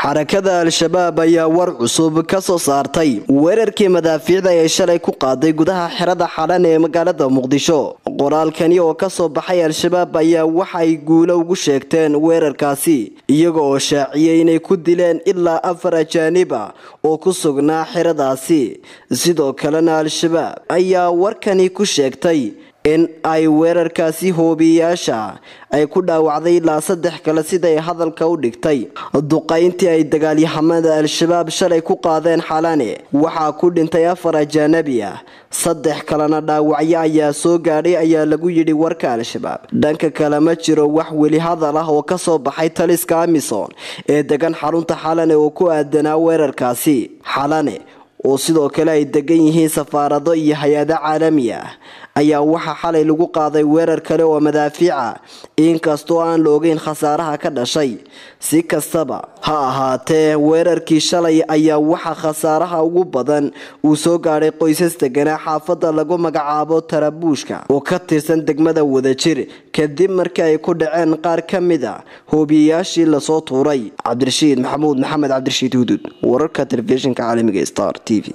xarakada al-shabaab ayaa war cusub ka soo saartay. Weerarkii madaafiicda ee shalay ku qaaday gudaha xerada xadhan ee magaalada muqdisho. Qoraalkani oo ka soo baxay al-shabaab ayaa waxay guulo ugu sheegteen weerarkaasi iyaga oo shaaciyay inay ku dileen ilaa afar ajaanib ah oo ku sugnaa xeradaasi. Sidoo kalena al-shabaab ayaa warkani ku sheegtay in ay weerarkaasi hoobiyayaasha ay ku dhaawacday ilaa saddex kale siday hadalka u dhigtay. Duqayntii ay dagaalyahamada al-shabaab shalay ku qaadeen xalane waxaa ku dhintay afar ajaanabi ah. Saddex kalena dhaawacyo ayaa soo gaadhay ayaa lagu yidhi warka al-shabaab. Dhanka kale ma jiro wax weli hadal ah oo ka soo baxay taliska amison ee degan xarunta xalane oo ku aadanaa weerarkaasi. Xalane oo sidoo kale ay degan yihiin safaarado iyo hay'ado caalami ah ayaa waxaa xalay lagu qaaday weerar kale oo madaafiica inkastoo aan la ogeyn khasaaraha ka dhashay. Si kastaba ha ahaatee weerarkii shalay ayaa waxaa khasaaraha ugu badan. Uu soo gaadhay qoysas deganaa xaafada lagu magacaabo tarabuushka. Oo ka tirsan degmada wadajir kadib markii ay ku dhaceen qaar ka mid a hoobiyayaashii la soo tuuray. Cabdirashiid maxamuud maxamed cabdirashiid huduud wararka telefishinka caalamiga star t v